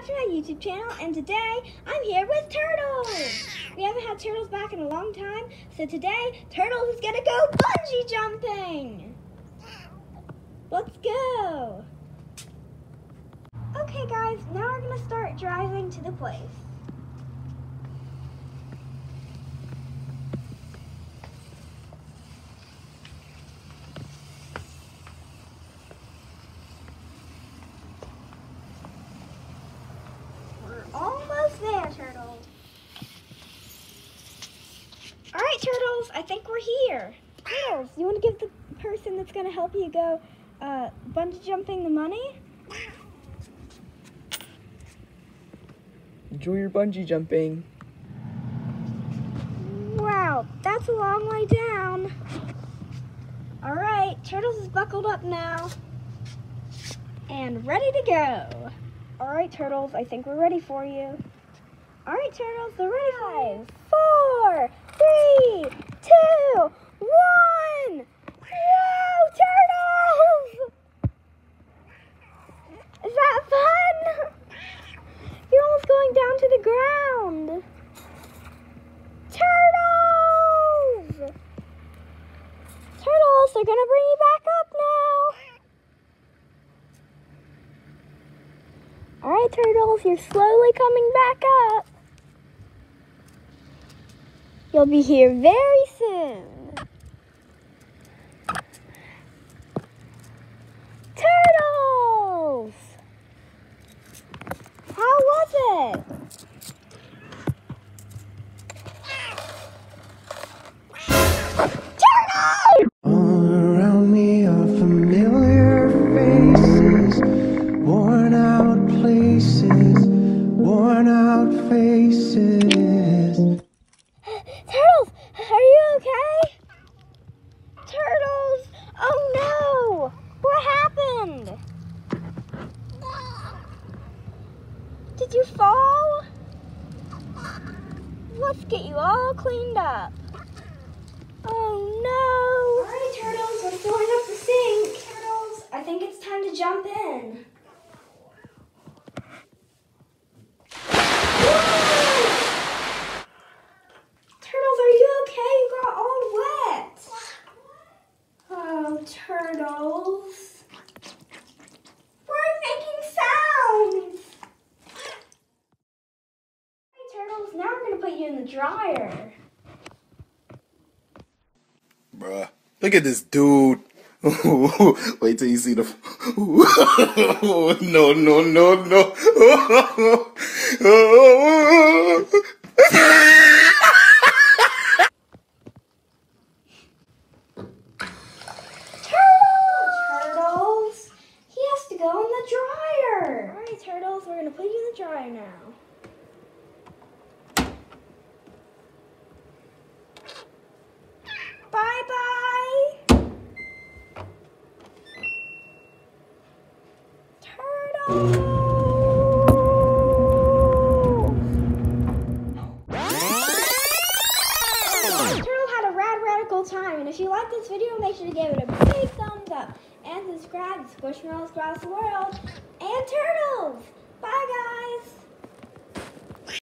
back to my YouTube channel, and today I'm here with Turtles! We haven't had Turtles back in a long time, so today Turtles is gonna go bungee jumping! Let's go! Okay guys, now we're gonna start driving to the place. We're almost there, Turtles. All right, Turtles, I think we're here. Turtles, you want to give the person that's going to help you go uh, bungee jumping the money? Enjoy your bungee jumping. Wow, that's a long way down. All right, Turtles is buckled up now and ready to go. All right, Turtles, I think we're ready for you. All right, Turtles, they're ready for you. Two, one. Whoa, Turtles! Is that fun? You're almost going down to the ground. Turtles! Turtles, they're gonna bring you back up now. All right, Turtles, you're slowly coming back up. You'll be here very soon. Did you fall? Let's get you all cleaned up. Oh no! Alright, Turtles, we're filling up the sink. Turtles, I think it's time to jump in. Turtles, are you okay? You got all wet. Oh, turtles. We're making sounds. Hey, turtles, now we're going to put you in the dryer. Bruh. Look at this dude. Wait till you see the. no, no, no, no. Turtles! Turtles, he has to go in the dryer. All right, turtles, we're to put you in the dryer now. Bye bye. Turtle had a rad radical time, and if you like this video, make sure to give it a big thumbs up and subscribe to Squishmallows Across the World and Turtles. Bye, guys.